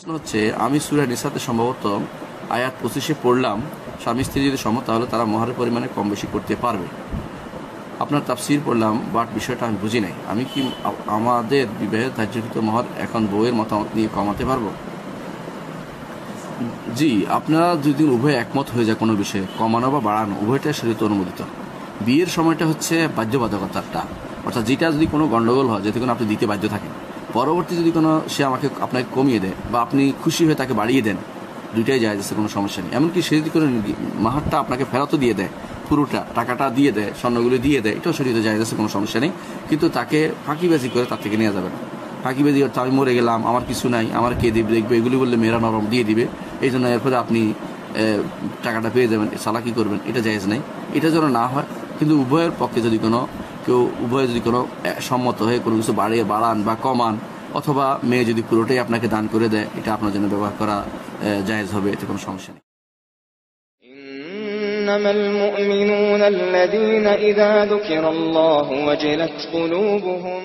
প্রশ্ন হচ্ছে, আমি সুরা নিসাতে সম্ভবত আয়াত পঁচিশে পড়লাম, স্বামী স্ত্রী যদি সম্মত, তাহলে তারা মহারের পরিমাণে কম বেশি করতে পারবে। আপনার তাফসির পড়লাম বাট বিষয়টা আমি বুঝি নাই। আমি কি আমাদের বিবাহের ধার্যকৃত মহর এখন বউয়ের মতামত নিয়ে কমাতে পারব? জি, আপনারা যদি উভয় একমত হয়ে যায় কোনো বিষয়ে, কমানো বা বাড়ানো উভয়টাই শরীয়ত অনুমোদিত। বিয়ের সময়টা হচ্ছে বাধ্যবাধকতারটা। অর্থাৎ যেটা যদি কোনো গন্ডগোল হয় যেতে কোনো আপনি দিতে বাধ্য থাকেন। পরবর্তী যদি কোনো সে আমাকে, আপনাকে কমিয়ে দেয় বা আপনি খুশি হয়ে তাকে বাড়িয়ে দেন, দুইটাই যায় যাচ্ছে, কোনো সমস্যা নেই। এমনকি সে যদি কোনো মাহারটা আপনাকে ফেরতও দিয়ে দেয়, পুরোটা টাকাটা দিয়ে দেয়, স্বর্ণগুলো দিয়ে দেয়, এটাও শরীরে যায় যাচ্ছে, কোনো সমস্যা নেই। কিন্তু তাকে ফাঁকিবাজি করে তার থেকে নেওয়া যাবে না। ফাঁকিবাজি অর্থাৎ আমি মরে গেলাম, আমার কিছু নাই, আমার কে দিবে, দেখবে, এগুলি বললে মেয়েরা নরম দিয়ে দিবে। এই জন্য এরপরে আপনি টাকাটা পেয়ে যাবেন চালাকি করবেন, এটা জায়েজ নেই। এটা যেন না হয়, কিন্তু উভয়ের পক্ষে যদি কোনো কেউ উভয়ে যদি কোনো এ, সম্মত হয়ে কোনো কিছু বাড়িয়ে বাড়ান বা কমান অথবা মেয়ে যদি পুরোটাই আপনাকে দান করে দেয় এটা আপনার জন্য ব্যবহার করা এ, জায়েজ হবে এতে কোনো সমস্যা নেই إنما المؤمنون الذين إذا ذكر الله وجلت قلوبهم